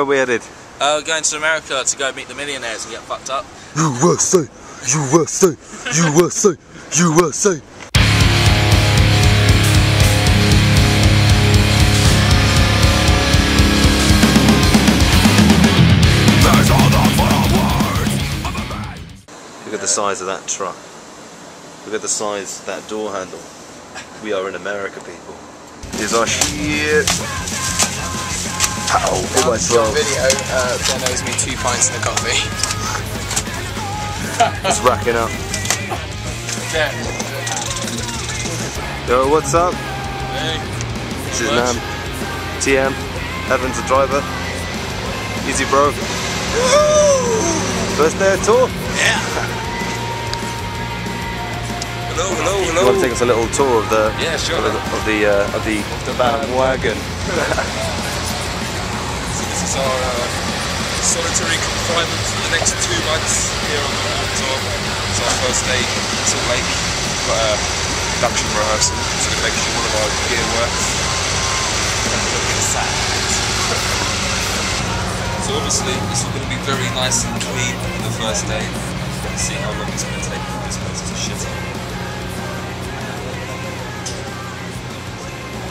are we headed? Uh, going to America to go meet the millionaires and get fucked up. USA, USA, USA, USA. Look at the size of that truck. Look at the size of that door handle. We are in America, people. Here's our shit. Ow, hit myself. video, uh, Ben owes me two pints and a coffee. It's racking up. Ben. Yo, what's up? Hey. This is Nam. TM. Evan's the driver. Easy, bro. First day of tour. Yeah. Hello, hello, You hello. want to take us a little tour of the Yeah, sure. of the of the, uh, of the the bandwagon. So solitary confinement for the next two months here on the Warped Tour. It's our first day in Salt Lake. We've got a production rehearsal, so going to make sure all of our gear works. So obviously this is going to be very nice and clean for the first day. Let's see how long it's going to take for this place to shit up.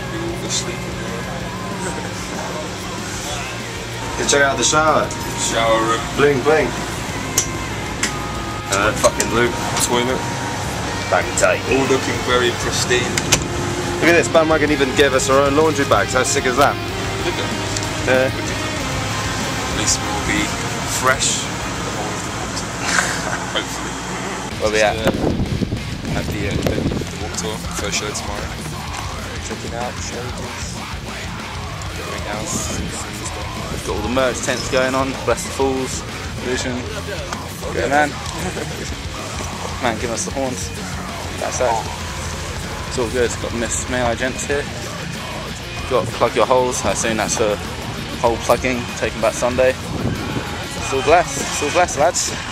We're all asleep in the room. Go check out the shower. Shower room. Bling bling. Uh, fucking loop. toilet, Back tight. all looking very pristine. Look at this, bandwagon even gave us our own laundry bags. How sick is that? Yeah. At least we will be fresh the of the Hopefully. Where we at? Uh, at the uh, venue the Warped tour, first show tomorrow. Checking out shows. Everything else. Got all the merch tents going on. Blessthefall, Vision. Good man. man, give us the horns. That's that. It's all good. It's got Miss I Gents here. Got Plug Your Holes. I assume that's a hole plugging Taking Back Sunday. It's all blessed. It's all blessed, lads.